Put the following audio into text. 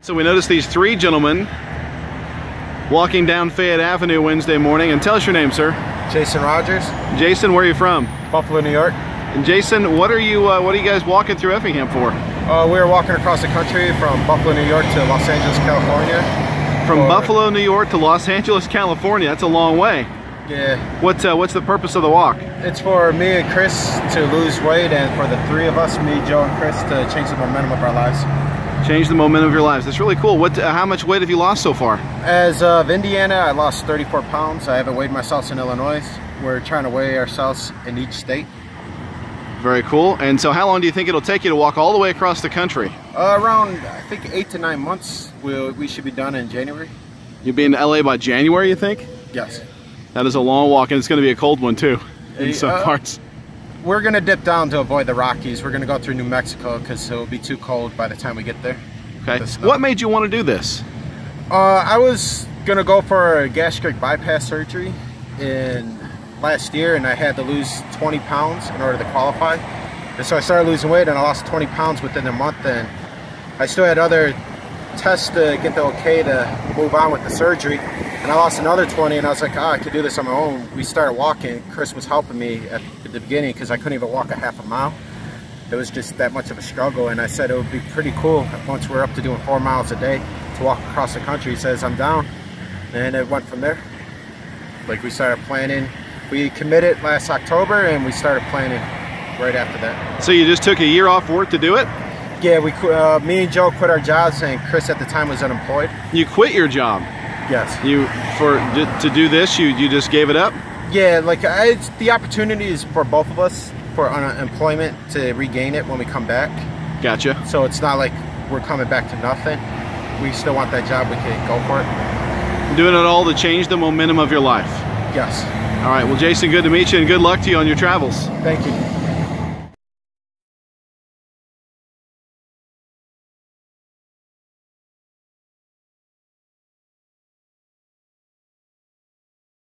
So we noticed these three gentlemen walking down Fayette Avenue Wednesday morning. And tell us your name, sir. Jason Rogers, Jason, where are you from? Buffalo, New York. And Jason, what are you uh, what are you guys walking through Effingham for? Uh, we were walking across the country from Buffalo, New York to Los Angeles, California. From For- Buffalo, New York to Los Angeles, California. That's a long way. Yeah, What uh, what's the purpose of the walk? it's for me and Chris to lose weight and for the three of us, me, Joe, and Chris, to change the momentum of our lives. Change the momentum of your lives. That's really cool. What uh, how much weight have you lost so far? As of Indiana, I lost 34 pounds. I haven't weighed myself in Illinois. We're trying to weigh ourselves in each state. Very cool. And so how long do you think it'll take you to walk all the way across the country? Uh, around, I think, eight to nine months, we'll, we should be done in January. You'll be in LA by January, you think? Yes. That is a long walk and it's going to be a cold one too in some uh, parts. We're gonna dip down to avoid the Rockies. We're gonna go through New Mexico because it'll be too cold by the time we get there. Okay. the. What made you want to do this? Uh, I was gonna go for a gastric bypass surgery in last year, and I had to lose 20 pounds in order to qualify. And so I started losing weight, and I lost 20 pounds within a month. And I still had other tests to get the okay to move on with the surgery. And I lost another 20, and I was like, ah, I could do this on my own. We started walking. Chris was helping me at the beginning because I couldn't even walk a half a mile. It was just that much of a struggle, and I said it would be pretty cool once we're up to doing four miles a day to walk across the country. He says, I'm down. And it went from there. Like we started planning. We committed last October, and we started planning right after that. So you just took a year off work to do it? Yeah, we uh, me and Joe quit our jobs, and Chris at the time was unemployed. You quit your job. Yes. You for to do this, you you just gave it up? Yeah, like I, it's, the opportunities for both of us for unemployment to regain it when we come back. Gotcha. So it's not like we're coming back to nothing. We still want that job. We can go for it. Doing it all to change the momentum of your life. Yes. All right. Well, Jason, good to meet you and good luck to you on your travels. Thank you.